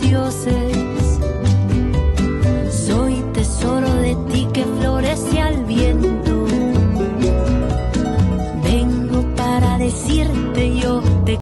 dioses. Soy tesoro de ti que florece al viento. Vengo para decirte yo.